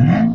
Mm-hmm.